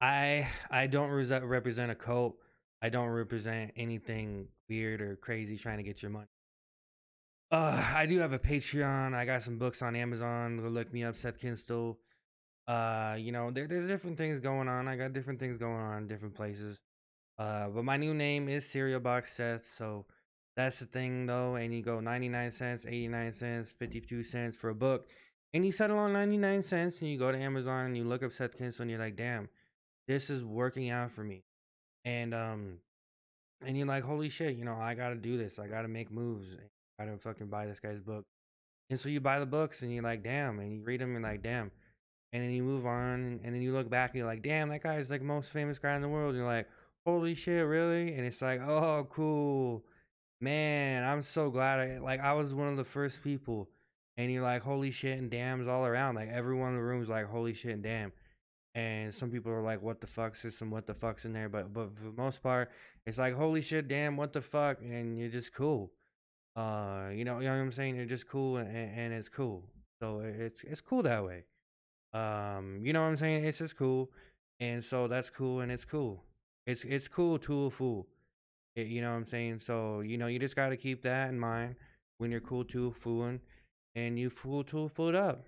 I I don't res- represent a cult. I don't represent anything weird or crazy trying to get your money. Uh, I do have a Patreon. I got some books on Amazon. Go look me up, Seth Kinstle. Uh, you know, there, there's different things going on. I got different things going on different places. Uh, but my new name is Cereal Box Seth, so that's the thing though. And you go 99 cents, 89 cents, 52 cents for a book. And you settle on 99 cents and you go to Amazon and you look up Seth Kinstle and you're like, damn, this is working out for me. And um and you're like, holy shit, you know, I gotta do this. I gotta make moves. I gotta fucking buy this guy's book. And so you buy the books and you're like, damn, and you read them and like, damn. And then you move on and then you look back and you're like, damn, that guy's like most famous guy in the world. And you're like, holy shit, really? And it's like, oh, cool. Man, I'm so glad I like I was one of the first people. And you're like, holy shit and damns all around. Like everyone in the room is like, holy shit and damn and some people are like, "What the fuck's this?" and "What the fuck's in there?" But but for the most part, it's like, "Holy shit, damn, what the fuck?" and you're just cool. Uh, you know, you know what I'm saying? You're just cool, and, and it's cool. So it's it's cool that way. Um, you know what I'm saying? It's just cool, and so that's cool, and it's cool. It's it's cool to a fool. It, you know what I'm saying? So you know, you just got to keep that in mind when you're cool to fooling, and you fool to fool up.